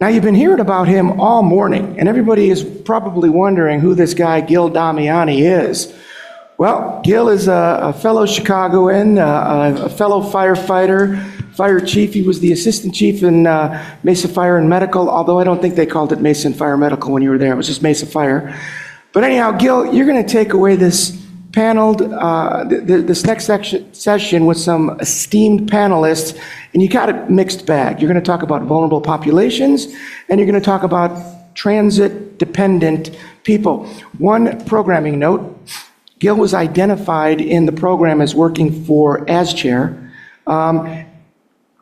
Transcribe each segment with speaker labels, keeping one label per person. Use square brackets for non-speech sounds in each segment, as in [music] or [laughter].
Speaker 1: Now, you've been hearing about him all morning, and everybody is probably wondering who this guy, Gil Damiani, is. Well, Gil is a, a fellow Chicagoan, uh, a, a fellow firefighter, fire chief. He was the assistant chief in uh, Mesa Fire and Medical, although I don't think they called it Mesa Fire Medical when you were there. It was just Mesa Fire. But anyhow, Gil, you're going to take away this paneled, uh, th- th- this next section, session with some esteemed panelists, and you got a mixed bag. You're going to talk about vulnerable populations, and you're going to talk about transit-dependent people. One programming note, Gil was identified in the program as working for AzCHER. Um,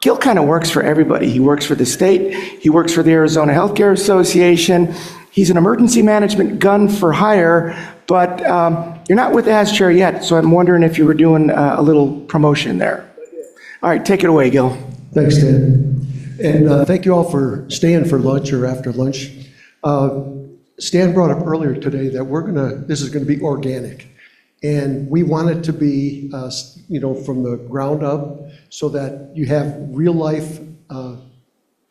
Speaker 1: Gil kind of works for everybody. He works for the state, he works for the Arizona Healthcare Association. He's an emergency management gun for hire, but um, you're not with AzCHER yet, so I'm wondering if you were doing uh, a little promotion there. All right, take it away, Gil.
Speaker 2: Thanks, Dan. And uh, thank you all for staying for lunch or after lunch. Uh, Stan brought up earlier today that we're gonna, this is gonna be organic. And we want it to be, uh, you know, from the ground up so that you have real-life uh,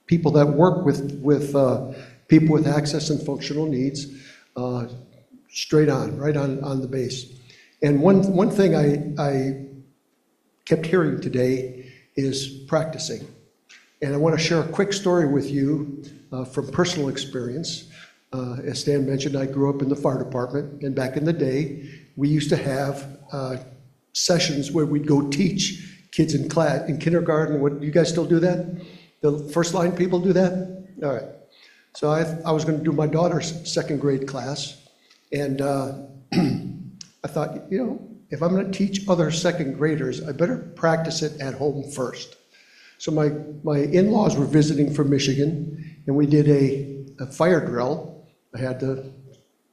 Speaker 2: people that work with, with uh, people with access and functional needs, uh, straight on, right on, on the base. And one, one thing I, I kept hearing today is practicing. And I want to share a quick story with you uh, from personal experience. Uh, As Stan mentioned, I grew up in the fire department, and back in the day, we used to have uh, sessions where we'd go teach kids in class, in kindergarten. What, you guys still do that? The first line people do that? All right. So I, I was going to do my daughter's second grade class, and uh, [clears throat] I thought, you know, if I'm going to teach other second graders, I better practice it at home first. So my, my in-laws were visiting from Michigan, and we did a, a fire drill. I had the,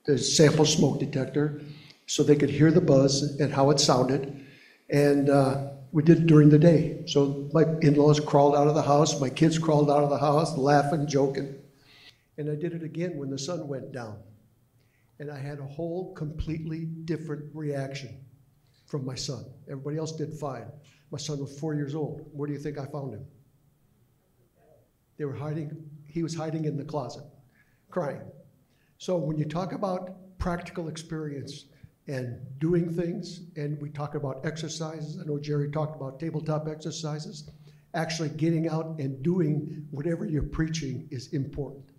Speaker 2: the sample smoke detector so they could hear the buzz and how it sounded. And uh, we did it during the day. So my in-laws crawled out of the house, my kids crawled out of the house, laughing, joking. And I did it again when the sun went down. And I had a whole completely different reaction from my son. Everybody else did fine. My son was four years old. Where do you think I found him? They were hiding, he was hiding in the closet, crying. So when you talk about practical experience and doing things, and we talk about exercises, I know Jerry talked about tabletop exercises, actually getting out and doing whatever you're preaching is important.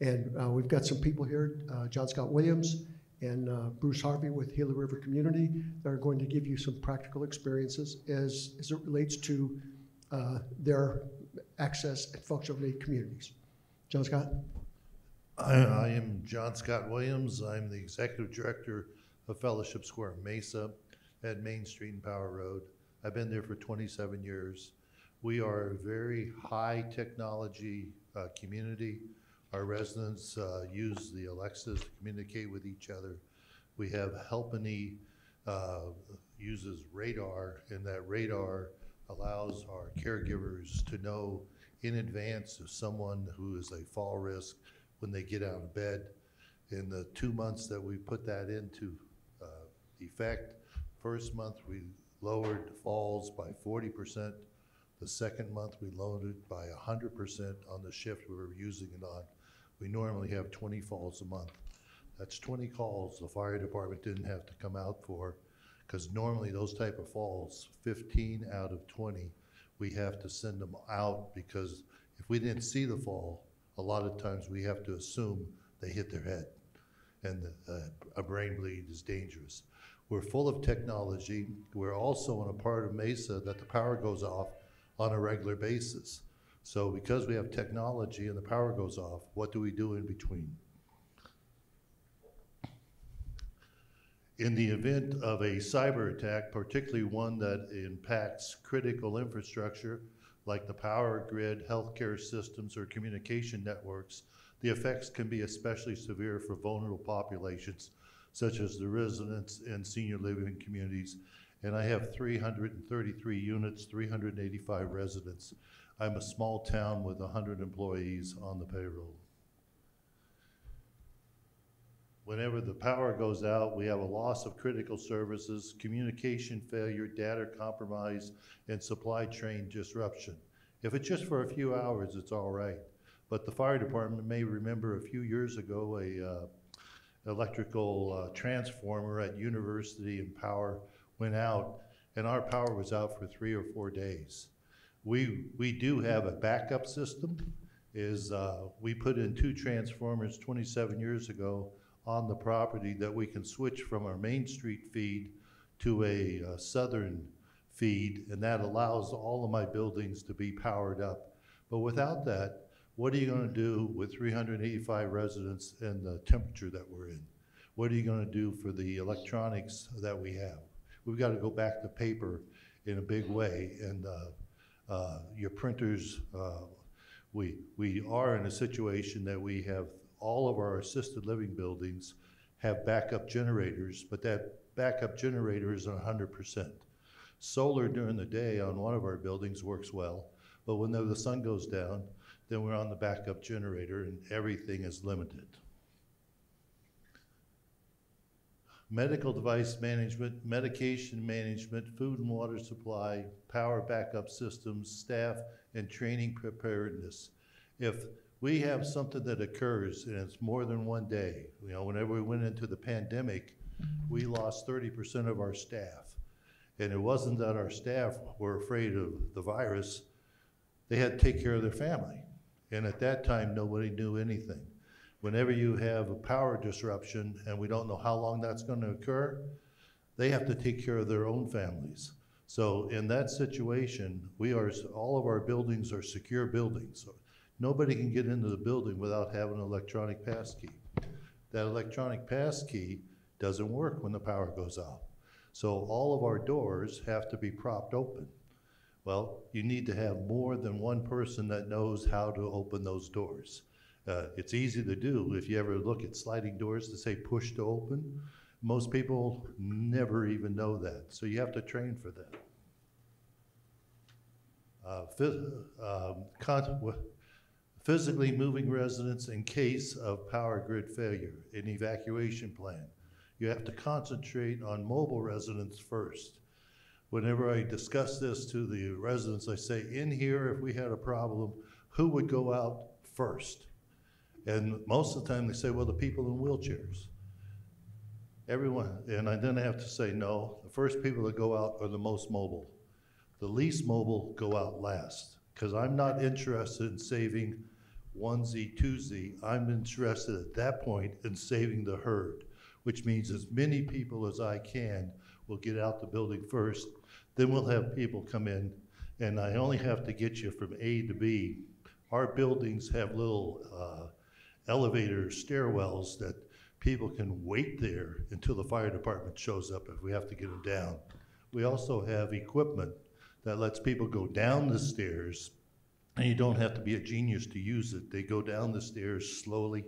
Speaker 2: And uh, we've got some people here, uh, John Scott Williams and uh, Bruce Harvey with Gila River Community, that are going to give you some practical experiences as, as it relates to uh, their access and functional need communities. John Scott?
Speaker 3: I, I am John Scott Williams. I'm the Executive Director of Fellowship Square Mesa at Main Street and Power Road. I've been there for 27 years. We are a very high technology uh, community. Our residents uh, use the Alexas to communicate with each other. We have Helpany uh, uses radar, and that radar allows our caregivers to know in advance of someone who is a fall risk when they get out of bed. In the two months that we put that into uh, effect, first month we lowered falls by forty percent. The second month we lowered it by hundred percent on the shift we were using it on. We normally have twenty falls a month. That's twenty calls the fire department didn't have to come out for, because normally those type of falls, fifteen out of twenty, we have to send them out, because if we didn't see the fall, a lot of times we have to assume they hit their head, and uh, a brain bleed is dangerous. We're full of technology. We're also in a part of Mesa that the power goes off on a regular basis. So because we have technology and the power goes off, what do we do in between? In the event of a cyber attack, particularly one that impacts critical infrastructure like the power grid, healthcare systems, or communication networks, the effects can be especially severe for vulnerable populations such as the residents in senior living communities. And I have 333 units, 385 residents. I'm a small town with 100 employees on the payroll. Whenever the power goes out, we have a loss of critical services, communication failure, data compromise, and supply chain disruption. If it's just for a few hours, it's all right. But the fire department may remember a few years ago, a uh, electrical uh, transformer at University and power went out, and our power was out for three or four days. We, we do have a backup system, is, uh, we put in two transformers twenty-seven years ago on the property that we can switch from our Main Street feed to a uh, southern feed, and that allows all of my buildings to be powered up. But without that, what are you gonna do with three hundred and eighty-five residents and the temperature that we're in? What are you gonna do for the electronics that we have? We've gotta go back to paper in a big way, and, uh, your printers, uh, we, we are in a situation that we have, all of our assisted living buildings have backup generators, but that backup generator is hundred percent. Solar during the day on one of our buildings works well, but when the sun goes down, then we're on the backup generator and everything is limited. Medical device management, medication management, food and water supply, power backup systems, staff, and training preparedness. If we have something that occurs and it's more than one day, you know, whenever we went into the pandemic, we lost thirty percent of our staff. And it wasn't that our staff were afraid of the virus, they had to take care of their family. And at that time, nobody knew anything. Whenever you have a power disruption and we don't know how long that's gonna occur, they have to take care of their own families. So in that situation, we are, all of our buildings are secure buildings. So Nobody can get into the building without having an electronic passkey. That electronic passkey doesn't work when the power goes out. So all of our doors have to be propped open. Well, you need to have more than one person that knows how to open those doors. Uh, it's easy to do. If you ever look at sliding doors to say push to open, most people never even know that. So you have to train for that. Uh, um, physically moving residents in case of power grid failure, an evacuation plan. You have to concentrate on mobile residents first. Whenever I discuss this to the residents, I say, in here, if we had a problem, who would go out first? And most of the time, they say, well, the people in wheelchairs. Everyone, and I then have to say, no, the first people that go out are the most mobile. The least mobile go out last, because I'm not interested in saving one Z, two Z. I'm interested at that point in saving the herd, which means as many people as I can will get out the building first. Then we'll have people come in, and I only have to get you from A to B. Our buildings have little uh, elevator stairwells that people can wait there until the fire department shows up if we have to get them down. We also have equipment that lets people go down the stairs, and you don't have to be a genius to use it. They go down the stairs slowly,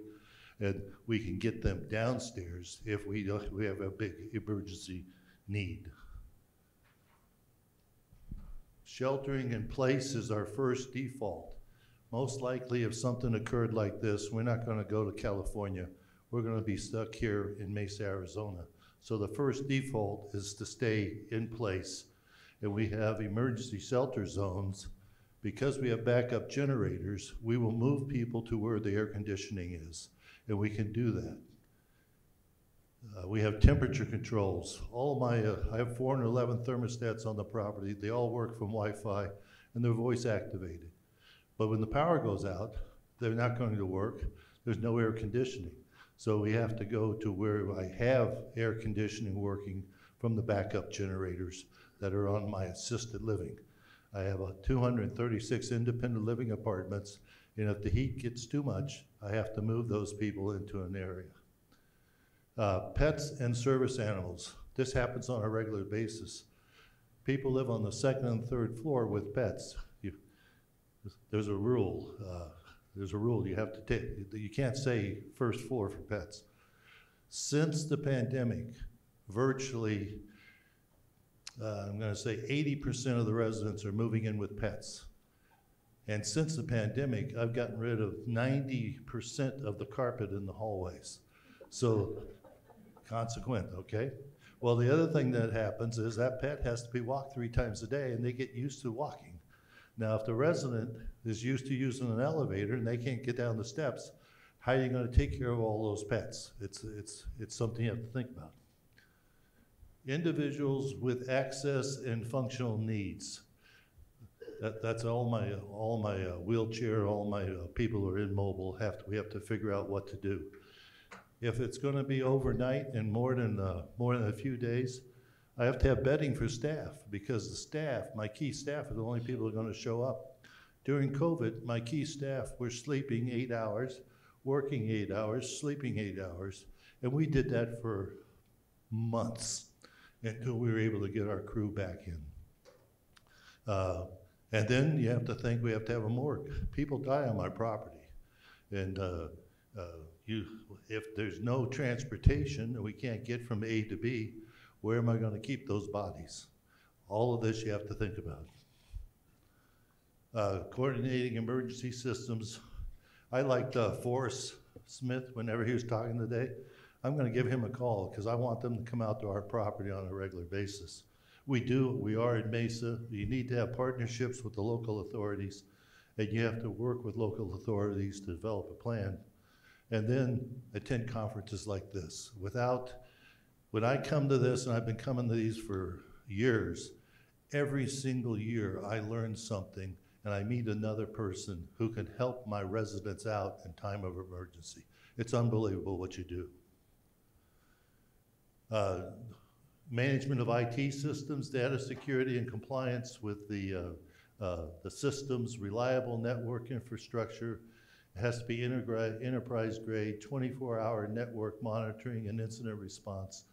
Speaker 3: and we can get them downstairs if we, we have a big emergency need. Sheltering in place is our first default. Most likely, if something occurred like this, we're not gonna go to California. We're gonna be stuck here in Mesa, Arizona. So the first default is to stay in place. And we have emergency shelter zones. Because we have backup generators, we will move people to where the air conditioning is, and we can do that. Uh, we have temperature controls. All my, uh, I have four hundred and eleven thermostats on the property. They all work from Wi-Fi, and they're voice activated. But when the power goes out, they're not going to work. There's no air conditioning. So we have to go to where I have air conditioning working from the backup generators that are on my assisted living. I have a two hundred and thirty-six independent living apartments, and if the heat gets too much, I have to move those people into an area. Uh, pets and service animals. This happens on a regular basis. People live on the second and third floor with pets. There's a rule. Uh, there's a rule you have to take. You can't say first floor for pets. Since the pandemic, virtually, uh, I'm going to say 80% of the residents are moving in with pets. And since the pandemic, I've gotten rid of 90% of the carpet in the hallways. So consequent, okay? Well, the other thing that happens is that pet has to be walked three times a day and they get used to walking. Now, if the resident is used to using an elevator and they can't get down the steps, how are you gonna take care of all those pets? It's, it's, it's something you have to think about. Individuals with access and functional needs. That, that's all my, all my uh, wheelchair, all my uh, people who are immobile have to, we have to figure out what to do. If it's gonna be overnight and more than, uh, more than a few days, I have to have bedding for staff, because the staff, my key staff are the only people who are gonna show up. During COVID, my key staff were sleeping eight hours, working eight hours, sleeping eight hours, and we did that for months until we were able to get our crew back in. Uh, And then you have to think we have to have a morgue. People die on my property. And uh, uh, you, if there's no transportation and we can't get from A to B, where am I gonna keep those bodies? All of this you have to think about. Uh, Coordinating emergency systems, I liked uh, Forrest Smith whenever he was talking today. I'm gonna give him a call, because I want them to come out to our property on a regular basis. We do, we are in Mesa, you need to have partnerships with the local authorities, and you have to work with local authorities to develop a plan. And then attend conferences like this. Without, when I come to this, and I've been coming to these for years, every single year I learn something and I meet another person who can help my residents out in time of emergency. It's unbelievable what you do. Uh, Management of IT systems, data security and compliance with the, uh, uh, the systems, reliable network infrastructure. It has to be enterprise grade, 24-hour network monitoring and incident response.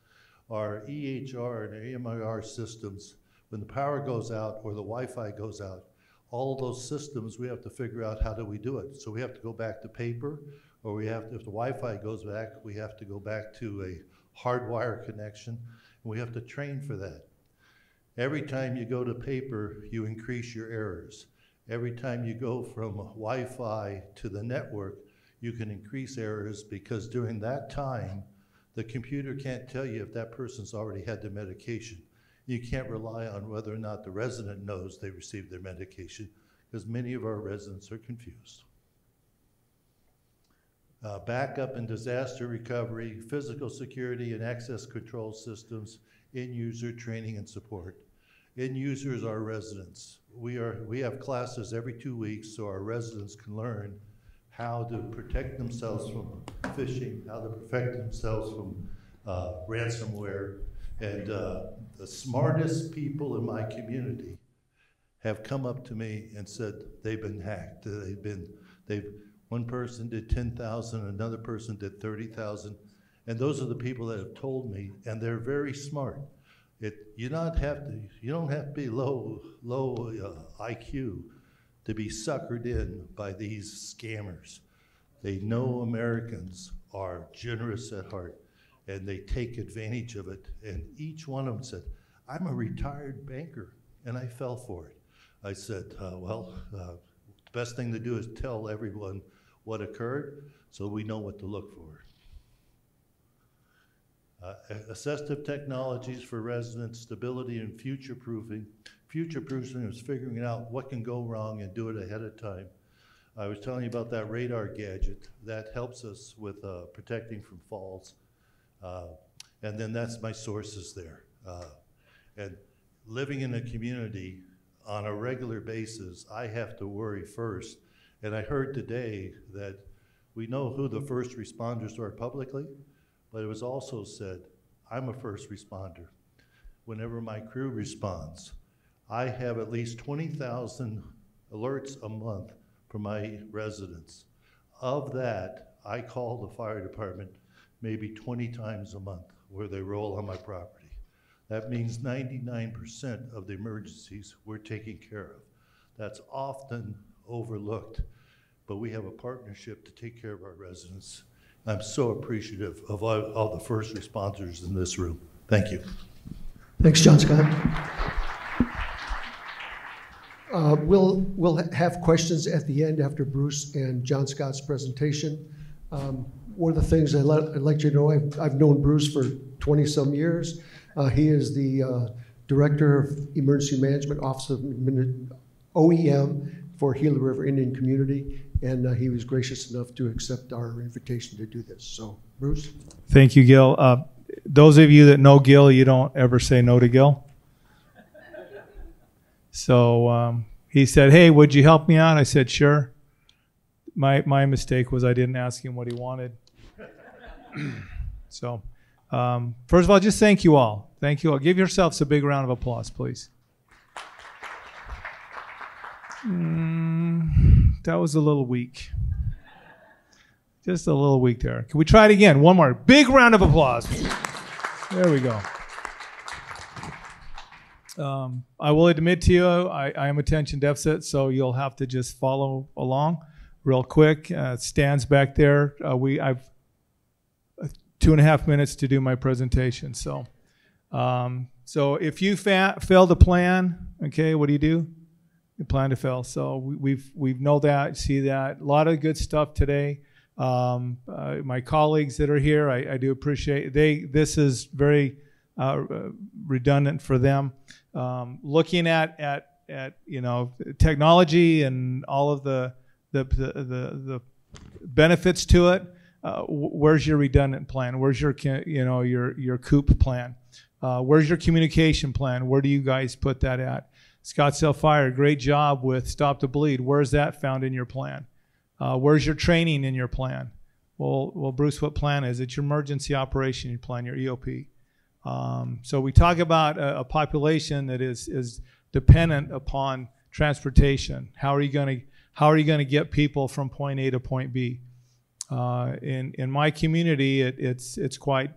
Speaker 3: Our EHR and eMAR systems, when the power goes out or the Wi-Fi goes out, all those systems, we have to figure out how do we do it. So we have to go back to paper, or we have, to if the Wi-Fi goes back, we have to go back to a hardwire connection. and We have to train for that. Every time you go to paper, you increase your errors. Every time you go from Wi-Fi to the network, you can increase errors because during that time, the computer can't tell you if that person's already had the medication. You can't rely on whether or not the resident knows they received their medication, because many of our residents are confused. Uh, backup and disaster recovery, physical security and access control systems, in-user training and support. End users are residents. We are, we have classes every two weeks so our residents can learn how to protect themselves from phishing, how to protect themselves from uh, ransomware. And uh, the smartest people in my community have come up to me and said they've been hacked. They've been, they've, one person did 10,000, another person did 30,000. And those are the people that have told me, and they're very smart. It, you not have to, you don't have to be low, low uh, IQ to be suckered in by these scammers. They know Americans are generous at heart and they take advantage of it. And each one of them said, I'm a retired banker and I fell for it. I said, uh, well, uh, the best thing to do is tell everyone what occurred so we know what to look for. Uh, assistive technologies for resident stability and future proofing. Future proofing is figuring out what can go wrong and do it ahead of time. I was telling you about that radar gadget. That helps us with uh, protecting from falls. Uh, and then that's my sources there. Uh, and living in a community on a regular basis, I have to worry first. And I heard today that we know who the first responders are publicly, but it was also said, I'm a first responder. Whenever my crew responds, I have at least 20,000 alerts a month for my residents. Of that, I call the fire department maybe 20 times a month where they roll on my property. That means 99% of the emergencies we're taking care of. That's often overlooked, but we have a partnership to take care of our residents. I'm so appreciative of all, all the first responders in this room. Thank you.
Speaker 2: Thanks, John Scott. Uh, We'll, we'll have questions at the end after Bruce and John Scott's presentation. Um, One of the things I'd let, I'd like you to know, I've, I've known Bruce for 20-some years. Uh, He is the uh, Director of Emergency Management, Office of OEM for Gila River Indian Community, and uh, he was gracious enough to accept our invitation to do this. So, Bruce?
Speaker 4: Thank you, Gil. Uh, those of you that know Gil, you don't ever say no to Gil. So um, he said, "Hey, would you help me out?" I said, "Sure." My my mistake was I didn't ask him what he wanted. so, um, first of all, just thank you all. Thank you all. Give yourselves a big round of applause, please. Mm, that was a little weak. Just a little weak there. Can we try it again? One more. Big round of applause. There we go. Um, I will admit to you, I, I am attention deficit, so you'll have to just follow along real quick. Uh, stands back there. Uh, we I've uh, two and a half minutes to do my presentation. So, um, so if you fa- fail to plan, okay, what do you do? You plan to fail. So we, we've we know that, see that. A lot of good stuff today. Um, uh, my colleagues that are here, I, I do appreciate. They this is very uh, redundant for them. Um, looking at at at you know technology and all of the the the the, the benefits to it. Uh, where's your redundant plan? Where's your you know your your coop plan? Uh, where's your communication plan? Where do you guys put that at? Scottsdale Fire, great job with Stop the Bleed. Where's that found in your plan? Uh, where's your training in your plan? Well, well, Bruce, what plan is it? Your emergency operation plan, your EOP. Um, so we talk about a, a, population that is is dependent upon transportation. How are you going to how are you going to get people from point A to point B? Uh, in in my community, it, it's it's quite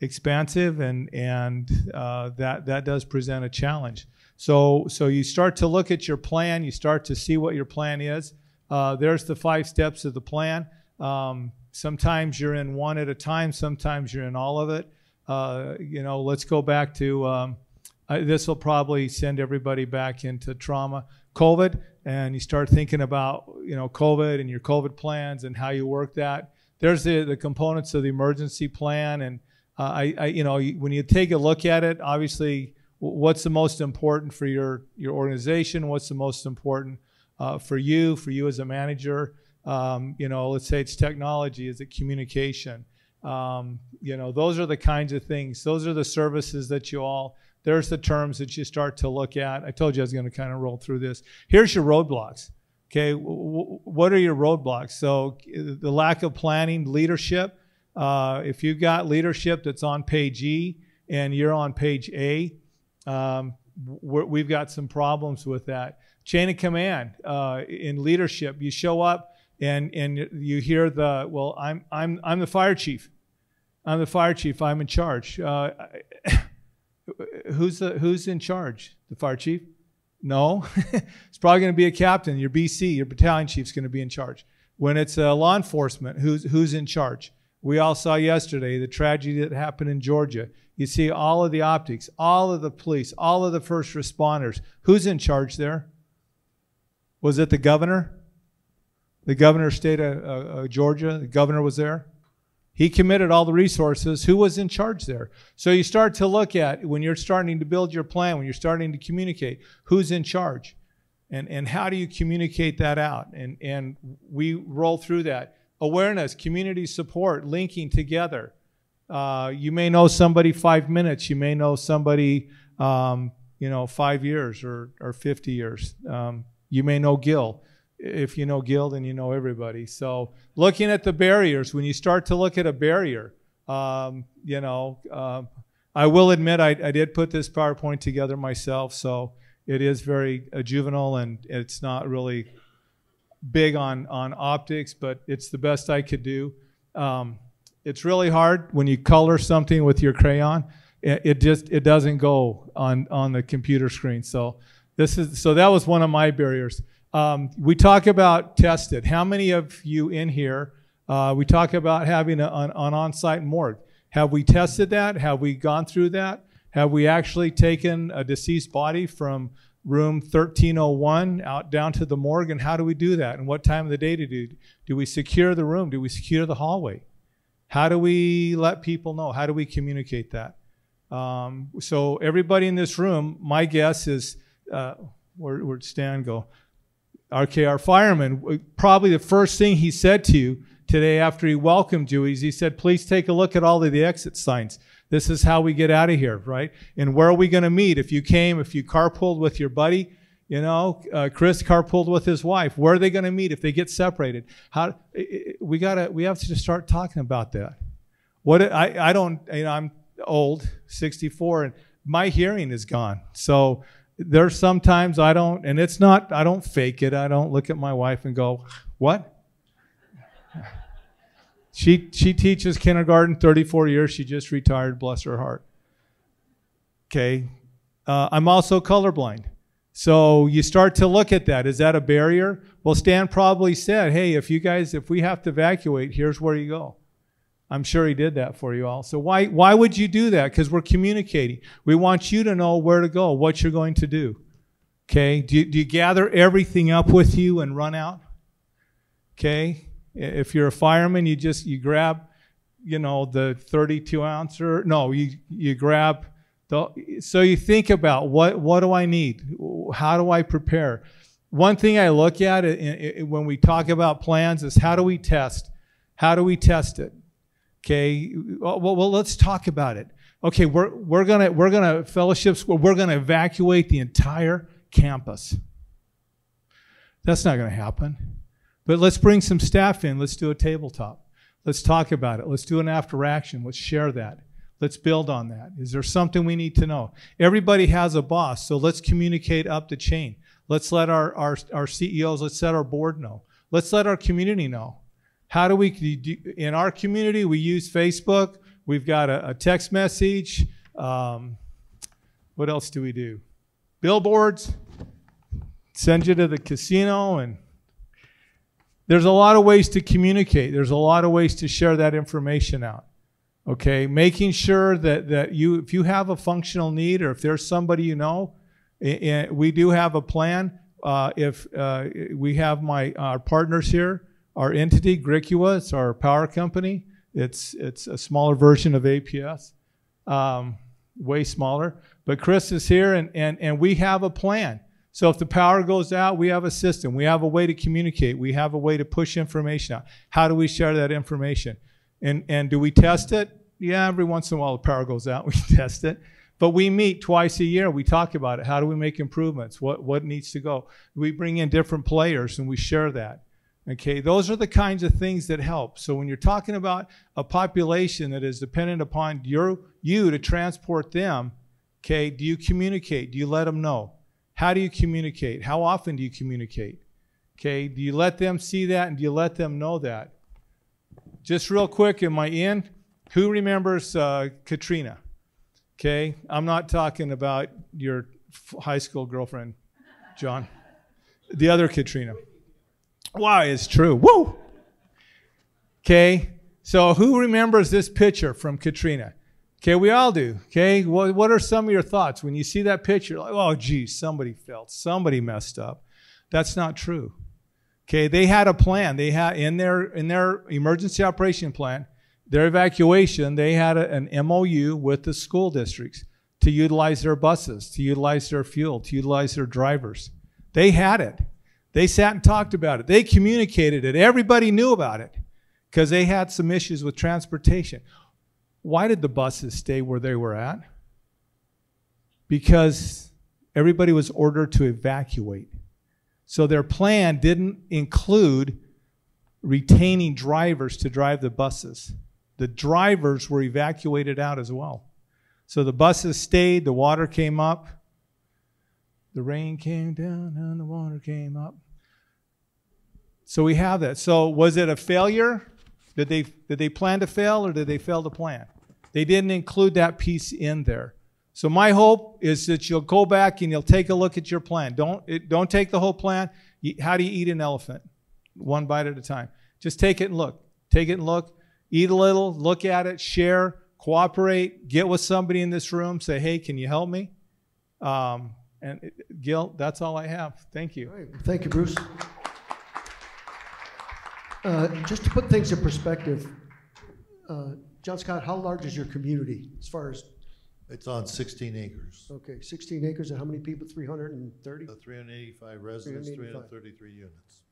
Speaker 4: expansive, and and uh, that that does present a challenge. So so you start to look at your plan. You start to see what your plan is. Uh, there's the five steps of the plan. Um, sometimes you're in one at a time. Sometimes you're in all of it. Uh, you know, let's go back to um, this will probably send everybody back into trauma. COVID, and you start thinking about you know COVID and your COVID plans and how you work that. There's the, the components of the emergency plan, and uh, I, I, you know when you take a look at it, obviously, what's the most important for your your organization? What's the most important uh, for you, for you as a manager? Um, you know, let's say it's technology. Is it communication? Um, you know, those are the kinds of things. Those are the services that you all. There's the terms that you start to look at. I told you I was going to kind of roll through this. Here's your roadblocks. Okay, what are your roadblocks? So the lack of planning, leadership. Uh, if you've got leadership that's on page E and you're on page A, um, we've got some problems with that. Chain of command uh, in leadership. You show up and and you hear the well, I'm I'm I'm the fire chief. I'm the fire chief. I'm in charge. Uh, who's the who's in charge? The fire chief? No, [laughs] it's probably going to be a captain. Your BC, your battalion chief's going to be in charge. When it's uh, law enforcement, who's who's in charge? We all saw yesterday the tragedy that happened in Georgia. You see all of the optics, all of the police, all of the first responders. Who's in charge there? Was it the governor? The governor of state of uh, uh, Georgia, the governor was there. He committed all the resources. Who was in charge there? So you start to look at when you're starting to build your plan, when you're starting to communicate, who's in charge? And, and how do you communicate that out? And, and we roll through that. Awareness, community support, linking together. Uh, you may know somebody five minutes. You may know somebody, um, you know, five years or, or 50 years. Um, you may know Gil if you know Gil and you know everybody. So looking at the barriers, when you start to look at a barrier, um, you know, uh, I will admit I, I, did put this PowerPoint together myself, so it is very uh, juvenile and it's not really big on on optics, but it's the best I could do. Um, it's really hard when you color something with your crayon. It, it just it doesn't go on on the computer screen. So this is so that was one of my barriers. Um, we talk about tested. How many of you in here, uh, we talk about having a, an, an on site morgue. Have we tested that? Have we gone through that? Have we actually taken a deceased body from room 1301 out down to the morgue? And how do we do that? And what time of the day do do? Do we secure the room? Do we secure the hallway? How do we let people know? How do we communicate that? Um, so everybody in this room, my guess is, uh, where, where'd Stan go? Our fireman, probably the first thing he said to you today after he welcomed you is he said, please take a look at all of the exit signs. This is how we get out of here, right? And where are we going to meet? If you came, if you carpooled with your buddy, you know, uh, Chris carpooled with his wife. Where are they going to meet if they get separated? How we gotta we have to just start talking about that. What I I don't you know I'm old, 64, and my hearing is gone. So there's sometimes I don't, and it's not I don't fake it. I don't look at my wife and go, what? She she teaches kindergarten, 34 years. She just retired. Bless her heart. Okay, uh, I'm also colorblind. So you start to look at that. Is that a barrier? Well, Stan probably said, hey, if you guys, if we have to evacuate, here's where you go. I'm sure he did that for you all. So why, why would you do that? Because we're communicating. We want you to know where to go, what you're going to do. Okay? Do you, do you gather everything up with you and run out? Okay? If you're a fireman, you just, you grab, you know, the 32 ouncer. No, you, you grab the, so you think about what, what do I need? How do I prepare? One thing I look at when we talk about plans is how do we test? How do we test it? Okay, well, well let's talk about it. Okay, we're, we're gonna we're gonna fellowships. We're gonna evacuate the entire campus. That's not gonna happen. But let's bring some staff in. Let's do a tabletop. Let's talk about it. Let's do an after action. Let's share that. Let's build on that. Is there something we need to know? Everybody has a boss, so let's communicate up the chain. Let's let our, our, our CEOs, let's let our board know. Let's let our community know. How do we, in our community, we use Facebook. We've got a, a text message. Um, what else do we do? Billboards. Send you to the casino and there's a lot of ways to communicate. There's a lot of ways to share that information out. Okay, making sure that, that you, if you have a functional need or if there's somebody you know, i- i- we do have a plan. Uh, if uh, we have my our partners here, our entity Gricua, it's our power company. It's it's a smaller version of APS, um, way smaller. But Chris is here, and, and and we have a plan. So if the power goes out, we have a system. We have a way to communicate. We have a way to push information out. How do we share that information? And, and do we test it? Yeah, every once in a while the power goes out, [laughs] we test it. But we meet twice a year. We talk about it. How do we make improvements? What, what needs to go? We bring in different players and we share that. Okay, those are the kinds of things that help. So when you're talking about a population that is dependent upon your, you to transport them, okay, do you communicate? Do you let them know? How do you communicate? How often do you communicate? Okay, do you let them see that and do you let them know that? Just real quick, am I in? Who remembers uh, Katrina? Okay, I'm not talking about your high school girlfriend, John. The other Katrina. Wow, it's true. Woo! Okay, so who remembers this picture from Katrina? Okay, we all do. Okay, what, what are some of your thoughts when you see that picture? Like, oh, geez, somebody felt, somebody messed up. That's not true. Okay, they had a plan. They had in their in their emergency operation plan, their evacuation. They had a, an MOU with the school districts to utilize their buses, to utilize their fuel, to utilize their drivers. They had it. They sat and talked about it. They communicated it. Everybody knew about it because they had some issues with transportation. Why did the buses stay where they were at? Because everybody was ordered to evacuate. So their plan didn't include retaining drivers to drive the buses. The drivers were evacuated out as well. So the buses stayed, the water came up, the rain came down, and the water came up. So we have that. So was it a failure? Did they did they plan to fail or did they fail to plan? They didn't include that piece in there. So my hope is that you'll go back and you'll take a look at your plan. Don't it, don't take the whole plan. How do you eat an elephant? One bite at a time. Just take it and look. Take it and look. Eat a little. Look at it. Share. Cooperate. Get with somebody in this room. Say, hey, can you help me? Um, and uh, Gil, that's all I have. Thank you.
Speaker 2: All right, thank you, Bruce. Uh, Just to put things in perspective, uh, John Scott, how large is your community as far as
Speaker 3: It's on 16 acres.
Speaker 2: Okay, 16 acres and how many people? 330?
Speaker 3: Uh, 385 residents,
Speaker 2: 385.
Speaker 3: 333 units.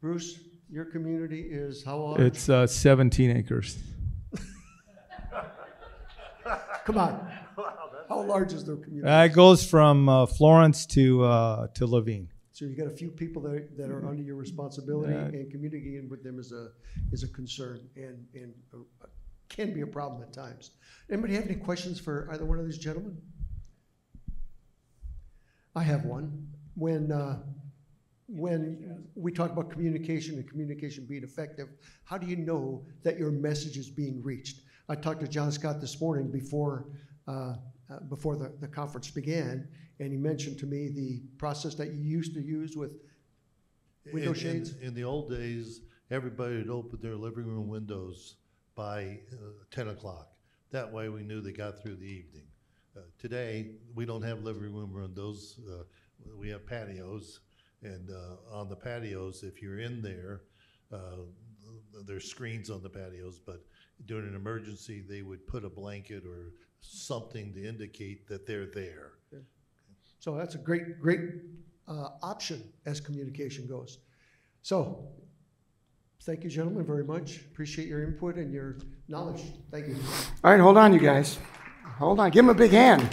Speaker 2: Bruce, your community is how large?
Speaker 4: It's uh, 17 acres.
Speaker 2: Come on. [laughs] How large is their community?
Speaker 4: Uh, it goes from uh, Florence to uh, to Laveen.
Speaker 2: So you've got a few people that are, that are under your responsibility
Speaker 4: Yeah.
Speaker 2: and communicating with them is a, is a concern and, and a- can be a problem at times. Anybody have any questions for either one of these gentlemen? I have one. When, uh, when we talk about communication and communication being effective, how do you know that your message is being reached? I talked to John Scott this morning before, uh, uh, before the, the conference began, and he mentioned to me the process that you used to use with window
Speaker 3: In- in-
Speaker 2: shades.
Speaker 3: In the old days, everybody would open their living room windows by uh, 10 o'clock. That way, we knew they got through the evening. Uh, Today, we don't have living room windows, uh, we have patios. And uh, on the patios, if you're in there, uh, there's screens on the patios, but during an emergency, they would put a blanket or something to indicate that they're there.
Speaker 2: So that's a great, great uh, option as communication goes. So, thank you, gentlemen, very much. Appreciate your input and your knowledge. Thank you.
Speaker 1: All right, hold on, you guys. Hold on. Give him a big hand.